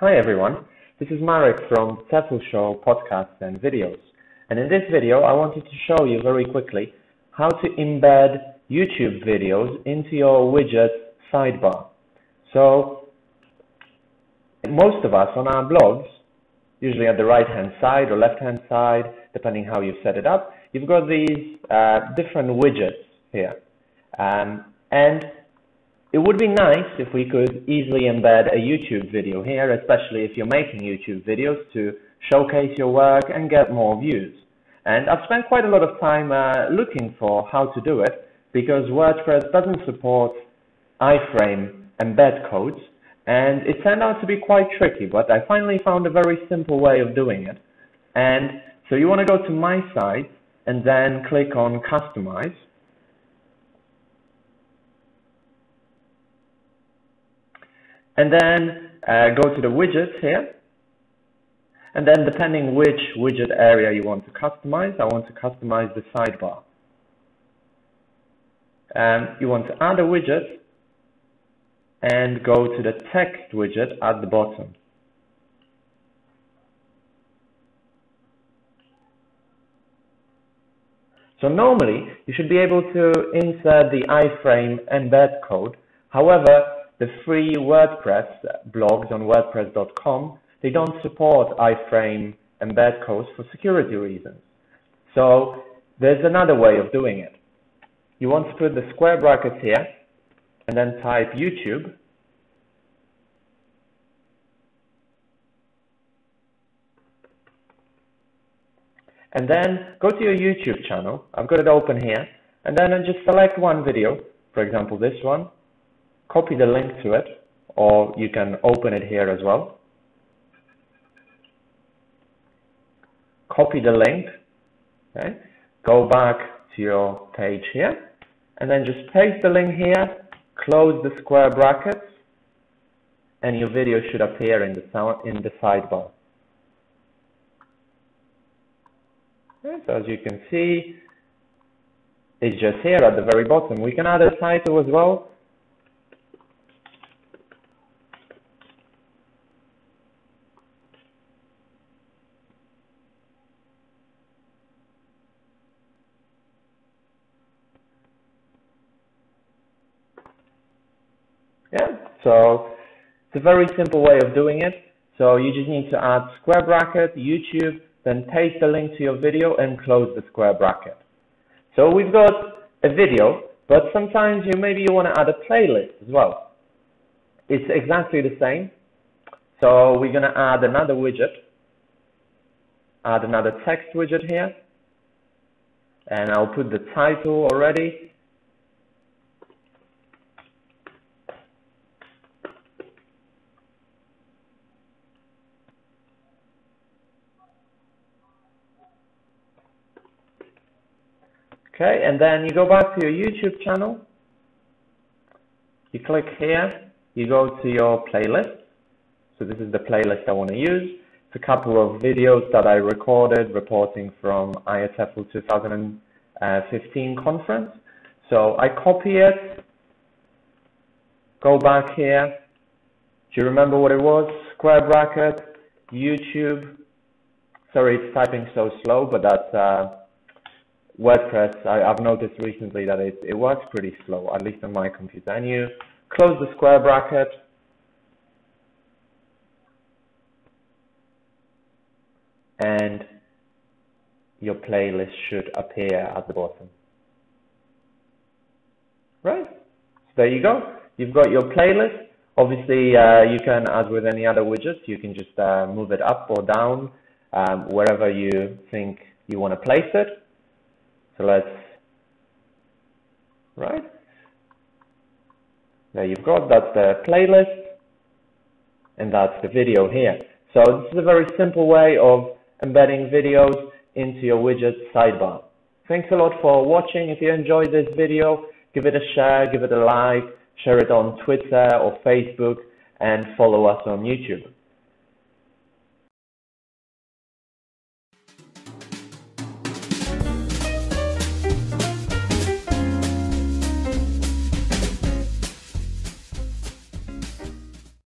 Hi everyone, this is Marek from TEFL Show podcasts and videos. And in this video, I wanted to show you very quickly how to embed YouTube videos into your widget sidebar. So most of us on our blogs, usually at the right hand side or left hand side, depending how you set it up, you've got these uh, different widgets here. Um, and it would be nice if we could easily embed a YouTube video here, especially if you're making YouTube videos to showcase your work and get more views. And I've spent quite a lot of time uh, looking for how to do it because WordPress doesn't support iframe embed codes and it turned out to be quite tricky, but I finally found a very simple way of doing it. And so you want to go to my site and then click on customize And then uh, go to the widgets here. And then depending which widget area you want to customize, I want to customize the sidebar. And you want to add a widget and go to the text widget at the bottom. So normally you should be able to insert the iframe embed code. However, the free WordPress blogs on WordPress.com, they don't support iframe embed codes for security reasons. So there's another way of doing it. You want to put the square brackets here and then type YouTube. And then go to your YouTube channel. I've got it open here. And then just select one video, for example, this one, copy the link to it, or you can open it here as well. Copy the link, okay? go back to your page here, and then just paste the link here, close the square brackets, and your video should appear in the, sound, in the sidebar. Okay, so as you can see, it's just here at the very bottom. We can add a title as well. Yeah, so it's a very simple way of doing it. So you just need to add square bracket, YouTube, then paste the link to your video and close the square bracket. So we've got a video, but sometimes you maybe you want to add a playlist as well. It's exactly the same. So we're going to add another widget, add another text widget here, and I'll put the title already Okay, and then you go back to your YouTube channel. You click here, you go to your playlist. So this is the playlist I want to use. It's a couple of videos that I recorded reporting from IATEFL 2015 conference. So I copy it, go back here. Do you remember what it was? Square bracket, YouTube. Sorry, it's typing so slow, but that's uh, WordPress, I, have noticed recently that it, it works pretty slow, at least on my computer. And you close the square bracket, and your playlist should appear at the bottom. Right, so there you go. You've got your playlist. Obviously, uh, you can, as with any other widget, you can just uh, move it up or down um, wherever you think you want to place it. So let's, right? There you've got, that's the playlist, and that's the video here. So this is a very simple way of embedding videos into your widget sidebar. Thanks a lot for watching. If you enjoyed this video, give it a share, give it a like, share it on Twitter or Facebook, and follow us on YouTube.